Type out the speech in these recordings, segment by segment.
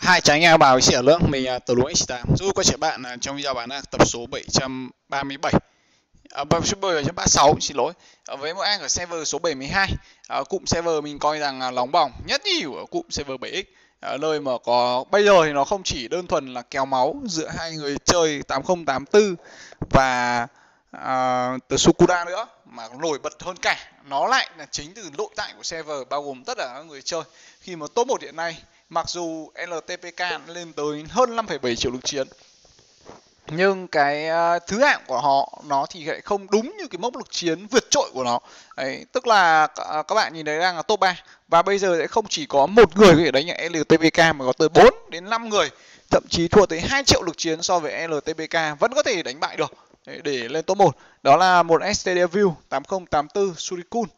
Hai trái nghe bảo xỉa lưỡng mình à, từ Tờ Lũng X8 Giúp các bạn à, trong video bán là tập số 737 à, số 736 xin lỗi. À, với một anh ở server số 72 à, cụm server mình coi rằng là nóng bỏng nhất nhiều ở cụm server 7x à, nơi mà có bây giờ thì nó không chỉ đơn thuần là kéo máu giữa hai người chơi 8084 và à, từ Sukuda nữa mà nổi bật hơn cả. Nó lại là chính từ nội tại của server bao gồm tất cả các người chơi. Khi mà top 1 hiện nay mặc dù LTPK lên tới hơn 5,7 triệu lực chiến nhưng cái à, thứ hạng của họ nó thì lại không đúng như cái mốc lực chiến vượt trội của nó. Đấy, tức là à, các bạn nhìn thấy đang là top 3 và bây giờ sẽ không chỉ có một người có thể đánh LTPK mà có tới 4 đến 5 người thậm chí thua tới 2 triệu lực chiến so với LTPK vẫn có thể đánh bại được. Để lên top 1 đó là một STD View 8084 Surikun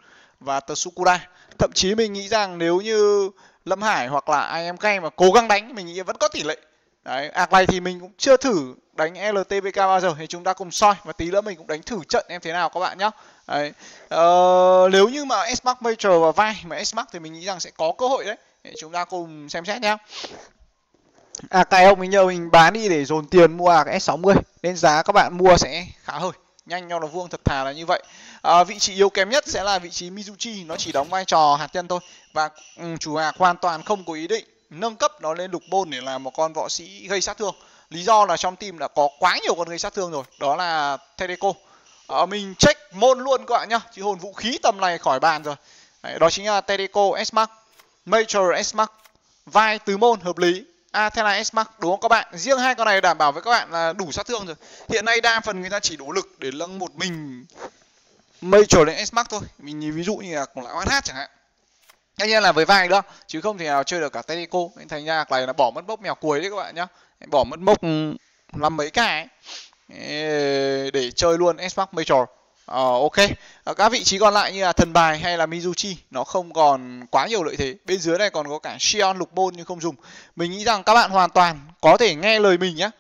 và Tsukura thậm chí mình nghĩ rằng nếu như Lâm Hải hoặc là ai em cay mà cố gắng đánh mình nghĩ vẫn có tỷ lệ. Đấy à, ạc này thì mình cũng chưa thử đánh LTBK bao giờ thì chúng ta cùng soi và tí nữa mình cũng đánh thử trận em thế nào các bạn nhé đấy ờ, nếu như mà S Major và vai mà S thì mình nghĩ rằng sẽ có cơ hội đấy. Để chúng ta cùng xem xét nhé à cái ông mình nhờ mình bán đi để dồn tiền mua ạc S60 nên giá các bạn mua sẽ khá hơi nhanh nhau là vuông thật thà là như vậy à, vị trí yếu kém nhất sẽ là vị trí Mizuchi nó chỉ đóng vai trò hạt nhân thôi. Và um, chủ hạc hoàn toàn không có ý định nâng cấp nó lên lục bôn để làm một con võ sĩ gây sát thương. Lý do là trong team đã có quá nhiều con gây sát thương rồi đó là Tedeco à, ờ, mình check môn luôn các bạn nhá chứ hồn vũ khí tầm này khỏi bàn rồi. Đấy, đó chính là Tedeco S-Mark Major S-Mark vai tứ môn hợp lý. Athena S-Mark đúng không các bạn? Riêng hai con này đảm bảo với các bạn là đủ sát thương rồi. Hiện nay đa phần người ta chỉ đủ lực để nâng một mình. Major đến S Max thôi. Mình nhìn ví dụ như là cùng lại hát chẳng hạn. Tất nhiên là với vai đó chứ không thể nào chơi được cả Teleco nên thành ra này là bỏ mất mốc mèo cuối đấy các bạn nhá. Bỏ mất mốc ừ, năm mấy cái để chơi luôn S Max Major. Ờ, ok. Ở các vị trí còn lại như là thần bài hay là Mizuchi nó không còn quá nhiều lợi thế. Bên dưới này còn có cả Shion lục môn nhưng không dùng. Mình nghĩ rằng các bạn hoàn toàn có thể nghe lời mình nhé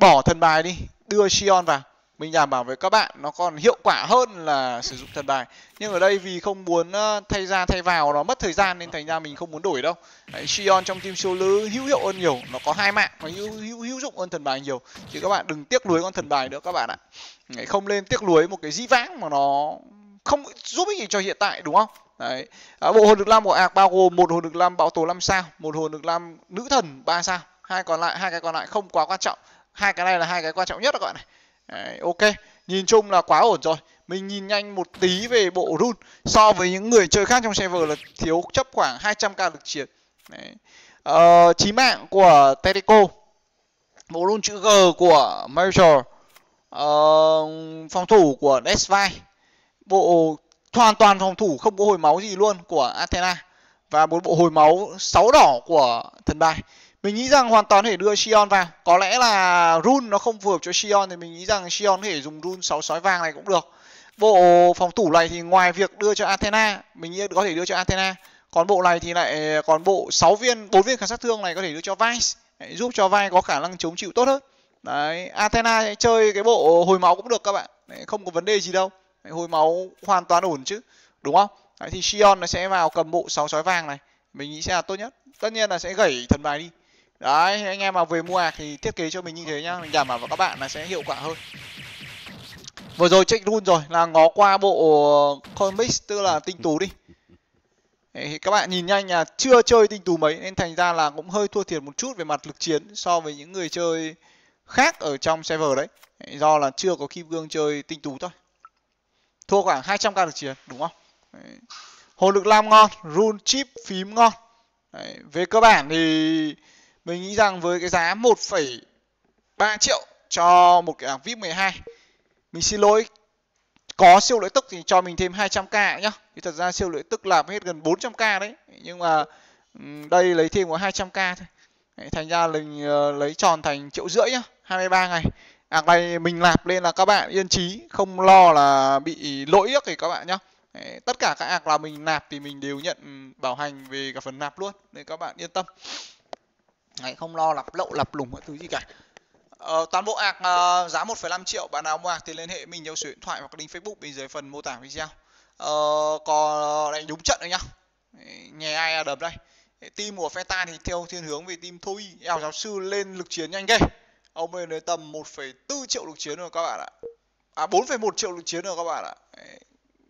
bỏ thần bài đi đưa Shion vào mình đảm bảo với các bạn nó còn hiệu quả hơn là sử dụng thần bài. Nhưng ở đây vì không muốn ờ, thay ra thay vào nó mất thời gian nên thành ra mình không muốn đổi đâu. Đấy, Shion trong team siêu lứ hữu hiệu hơn nhiều nó có hai mạng và hữu, hữu, hữu dụng hơn thần bài nhiều. Thì các bạn đừng tiếc nuối con thần bài nữa các bạn ạ. Đấy, không nên tiếc nuối một cái dĩ vãng mà nó không giúp ích gì cho hiện tại đúng không? Đấy. À, bộ hồn được lam của ạc bao gồm một hồn được lam bảo tố 5 sao một hồn được lam nữ thần 3 sao hai còn lại hai cái còn lại không quá quan trọng. Hai cái này là hai cái quan trọng nhất các bạn này. Đấy, ok. Nhìn chung là quá ổn rồi. Mình nhìn nhanh một tí về bộ run. So với những người chơi khác trong server là thiếu chấp khoảng 200k lực chiến. Đấy. Ờ, chí mạng của Terico bộ run chữ G của Major. Ờ, phòng thủ của Desvai bộ hoàn toàn phòng thủ không có hồi máu gì luôn của Athena. Và một bộ hồi máu 6 đỏ của thần bài mình nghĩ rằng hoàn toàn thể đưa Sion vào. Có lẽ là run nó không phù hợp cho Sion thì mình nghĩ rằng Sion có thể dùng run 6 sói vàng này cũng được. Bộ phòng thủ này thì ngoài việc đưa cho Athena mình nghĩ có thể đưa cho Athena. Còn bộ này thì lại còn bộ 6 viên 4 viên khả sát thương này có thể đưa cho Vice. Để giúp cho vai có khả năng chống chịu tốt hơn. Đấy Athena chơi cái bộ hồi máu cũng được các bạn. Đấy, không có vấn đề gì đâu. Đấy, hồi máu hoàn toàn ổn chứ đúng không? Đấy, thì Sion nó sẽ vào cầm bộ 6 sói vàng này. Mình nghĩ sẽ là tốt nhất. Tất nhiên là sẽ gẩy thần bài đi đấy, anh em mà về mua ạc thì thiết kế cho mình như thế nhá. Mình đảm bảo với các bạn là sẽ hiệu quả hơn. Vừa rồi check run rồi, là ngó qua bộ comics, tức là tinh tú đi. Thì các bạn nhìn nhanh là chưa chơi tinh tú mấy, nên thành ra là cũng hơi thua thiệt một chút về mặt lực chiến so với những người chơi khác ở trong server đấy. Do là chưa có kim cương chơi tinh tú thôi. Thua khoảng 200 k lực chiến, đúng không? Đấy. hồn lực lam ngon rune chip phím ngon. Đấy. về cơ bản thì mình nghĩ rằng với cái giá 1,3 triệu cho một cái hàng VIP 12 mình xin lỗi có siêu lợi tức thì cho mình thêm 200k nhá. Thì thật ra siêu lợi tức làm hết gần 400k đấy. Nhưng mà đây lấy thêm có 200k thôi. Đấy, thành ra mình ờ, lấy tròn thành triệu rưỡi nhá 23 ngày. À, ạc này mình nạp lên là các bạn yên trí không lo là bị lỗi ước thì các bạn nhá. Đấy, tất cả các ạc là mình nạp thì mình đều nhận bảo hành về cả phần nạp luôn. Nên các bạn yên tâm. Đấy, không lo lặp lậu lặp lùng mọi thứ gì cả. Ờ, toàn bộ ạc uh, ờ, giá 1,5 triệu bạn nào mua ạc thì liên hệ mình theo số điện thoại hoặc link facebook bên dưới phần mô tả video. Ờ, có đánh đúng trận rồi nhá. Nghe ai đập đây? Team của Feta thì theo thiên hướng về team thôi eo giáo sư lên lực chiến nhanh ghê. Ông ấy đến tầm 1,4 triệu lực chiến rồi các bạn ạ. À 4,1 triệu lực chiến rồi các bạn ạ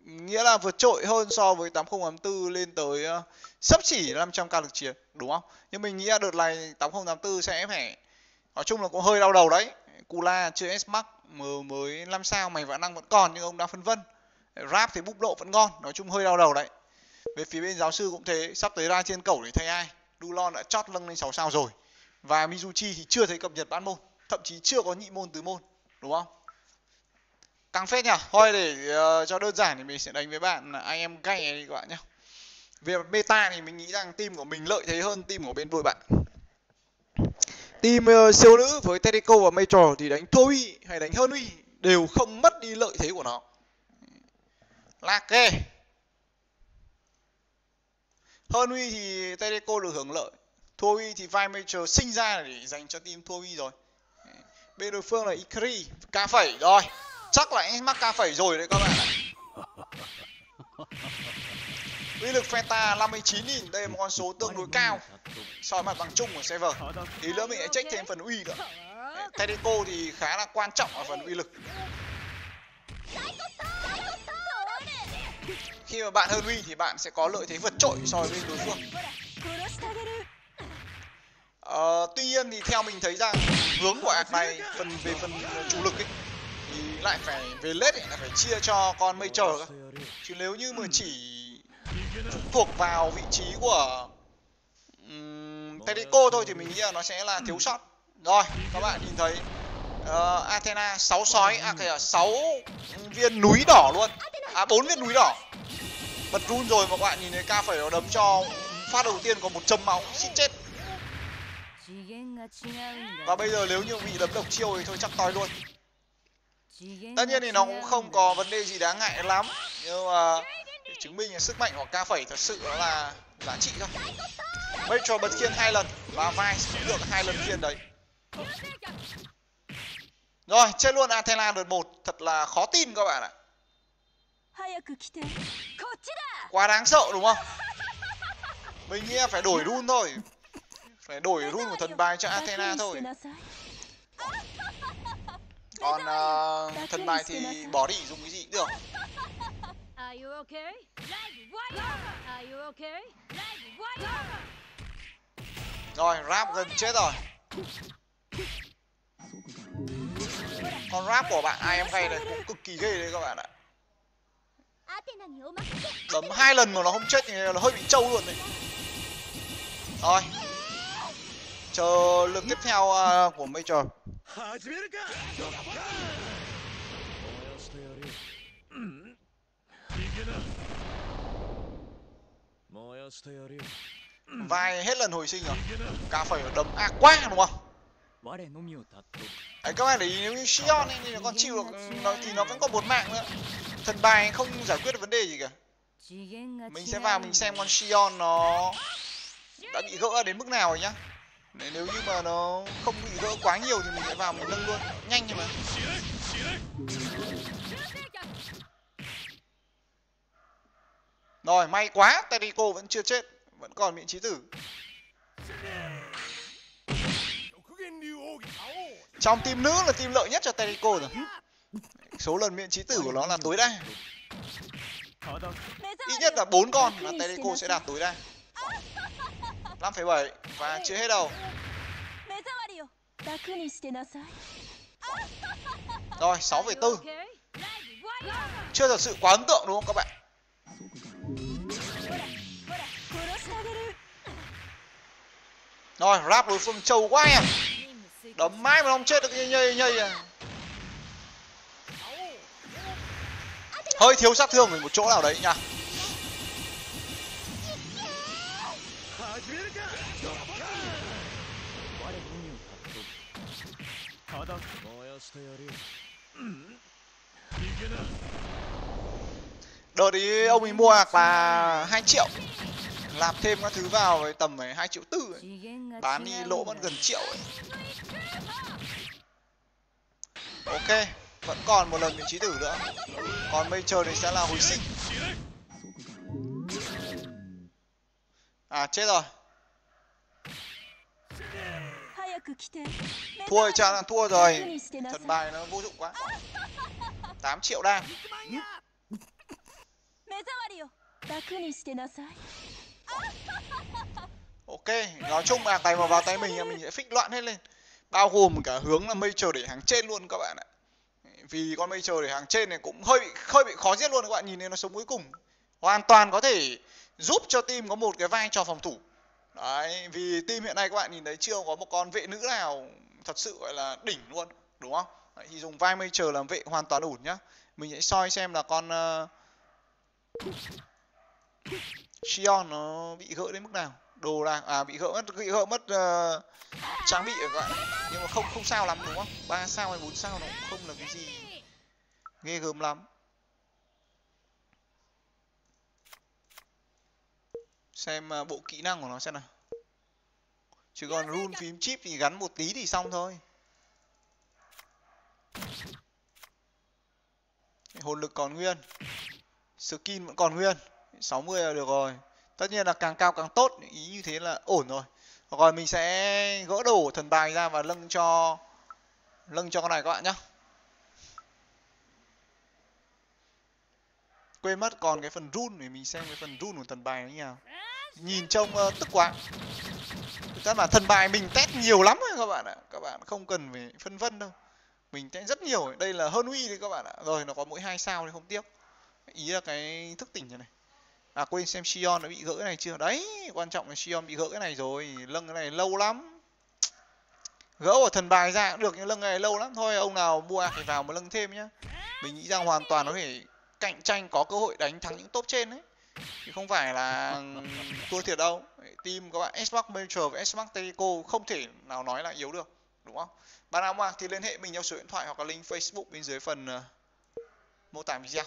nghĩa là vượt trội hơn so với 8084 lên tới uh, sấp chỉ 500k lực chiến đúng không? Nhưng mình nghĩ là đợt này 8084 sẽ phải nói chung là cũng hơi đau đầu đấy. Kula chưa S Max mới 5 sao mày vẫn năng vẫn còn nhưng ông đang phân vân. Rap thì búp độ vẫn ngon nói chung hơi đau đầu đấy. Về phía bên giáo sư cũng thế sắp tới ra trên cẩu để thay ai. Dulon đã chót lâng lên 6 sao rồi. Và Mizuchi thì chưa thấy cập nhật bán môn thậm chí chưa có nhị môn tứ môn đúng không? Căng phết nhỉ thôi để uh, cho đơn giản thì mình sẽ đánh với bạn anh em gay này đi các bạn nhá. về meta thì mình nghĩ rằng team của mình lợi thế hơn team của bên đôi bạn. Team uh, siêu nữ với Terico và Major thì đánh thua uy hay đánh hơn uy đều không mất đi lợi thế của nó. Lạc ghê. Hơn uy thì Terico được hưởng lợi. Thua uy thì vai Major sinh ra để dành cho team thua uy rồi bên đối phương là ikri ca phẩy rồi chắc là anh mắc ca phẩy rồi đấy các bạn. Ạ uy lực Fenta 59.000 đây là một con số tương đối cao. So với mặt bằng chung của server. Thì lỡ mình sẽ check thêm phần uy nữa. Tedico thì khá là quan trọng ở phần uy lực. Khi mà bạn hơn uy thì bạn sẽ có lợi thế vượt trội so với bên đối phương. Ờ, tuy nhiên thì theo mình thấy rằng hướng của ạc này phần về phần chủ lực ấy lại phải về lết lại là phải chia cho con mây chờ cơ. Chứ nếu như mà chỉ thuộc vào vị trí của um, Tedico thôi thì mình nghĩ là nó sẽ là thiếu sót. Rồi các bạn nhìn thấy uh, Athena 6 sói à kìa 6 viên núi đỏ luôn. À bốn viên núi đỏ. Bật run rồi mà các bạn nhìn thấy ca phải nó đấm cho phát đầu tiên có một châm máu xin chết. Và bây giờ nếu như bị đấm độc chiêu thì thôi chắc toi luôn tất nhiên thì nó cũng không có vấn đề gì đáng ngại lắm, nhưng mà để chứng minh sức mạnh của ca phẩy thật sự đó là giá trị thôi. Bây cho bật khiên hai lần và vai được hai lần khiên đấy. Rồi chết luôn Athena đợt một, thật là khó tin các bạn ạ. Quá đáng sợ đúng không? Mình nghĩ phải đổi run thôi. Phải đổi run của thần bài cho Athena thôi còn uh, thần bài thì bỏ đi dùng cái gì cũng được. Rồi rap gần chết rồi. Con rap của bạn ai em gây này cũng cực kỳ ghê đấy các bạn ạ. Đấm hai lần mà nó không chết thì là hơi bị trâu luôn đấy. Rồi. Chờ lượt tiếp theo uh, của Major 始めるかいけな燃やしてやるよ vai hết lần hồi sinh rồi cả phải đấm ác quá đúng không Đấy, các bạn để ý nếu như Sion ấy, thì nó còn chịu được nó, thì nó vẫn còn một mạng nữa thần bài không giải quyết được vấn đề gì cả mình sẽ vào mình xem con Sion nó đã bị gỡ đến mức nào rồi nhá nếu như mà nó không bị gỡ quá nhiều thì mình sẽ vào mình nâng luôn. Nhanh nhưng mà. Rồi may quá Terico vẫn chưa chết vẫn còn miệng trí tử. Trong team nữ là team lợi nhất cho Terico rồi. Số lần miệng trí tử của nó là tối đa. Ít nhất là bốn con là Terico sẽ đạt tối đa. 5,7 và chưa hết đâu. Rồi 6,4 chưa thật sự quá ấn tượng đúng không các bạn? Rồi rap đối phương trâu quá em đấm mãi mà không chết được nhây nhây nhây à. Hơi thiếu sát thương ở một chỗ nào đấy nha đợt ý ông ấy mua hạc là hai triệu làm thêm các thứ vào với tầm phải hai triệu tư ấy. bán đi lỗ vẫn gần triệu ấy. ok vẫn còn một lần vị trí tử nữa còn bây chờ thì sẽ là hồi sinh à chết rồi く来て Thua cha thua rồi. Thần bài nó vô dụng quá. 8 triệu đam. Ok, nói chung là tay mà vào tay mình là mình sẽ phích loạn hết lên. Bao gồm cả hướng là mây trời để hàng trên luôn các bạn ạ. Vì con mây trời để hàng trên này cũng hơi bị hơi bị khó giết luôn các bạn nhìn thấy nó sống cuối cùng. Hoàn toàn có thể giúp cho team có một cái vai trò phòng thủ đấy vì team hiện nay các bạn nhìn thấy chưa có một con vệ nữ nào thật sự gọi là đỉnh luôn đúng không? Đấy, thì dùng vai major làm vệ hoàn toàn ổn nhá. Mình sẽ soi xem là con ờ, uh, Xion nó bị gỡ đến mức nào. Đồ là à bị gỡ mất bị gỡ mất uh, trang bị rồi các bạn nhưng mà không không sao lắm đúng không? Ba sao hay bốn sao nó cũng không là cái gì ghê gớm lắm. Xem uh, bộ kỹ năng của nó xem nào. Chứ còn rune phím chip thì gắn một tí thì xong thôi. Hồn lực còn nguyên. Skin vẫn còn nguyên. 60 là được rồi. Tất nhiên là càng cao càng tốt. Ý như thế là ổn rồi. Rồi mình sẽ gỡ đồ thần bài ra và lâng cho lâng cho con này các bạn nhé quên mất còn cái phần run để mình xem cái phần run của thần bài nó như nào nhìn trông uh, tức quá. Thực ra là thần bài mình test nhiều lắm rồi các bạn ạ. Các bạn không cần phải phân vân đâu. Mình test rất nhiều. Đây là hơn uy đấy các bạn ạ. Rồi nó có mỗi hai sao thì không tiếc. Ý là cái thức tỉnh này này. À quên xem Sion nó bị gỡ cái này chưa? Đấy quan trọng là Sion bị gỡ cái này rồi. Lâng cái này lâu lắm. Gỡ của thần bài ra cũng được nhưng lâng cái này lâu lắm. Thôi ông nào mua phải vào một lâng thêm nhá. Mình nghĩ rằng hoàn toàn có thể cạnh tranh có cơ hội đánh thắng những top trên đấy thì không phải là thua thiệt đâu. Team các bạn Xbox Major và Xbox Teleco không thể nào nói là yếu được đúng không? Bạn nào mà thì liên hệ mình theo số điện thoại hoặc là link Facebook bên dưới phần uh, mô tả video.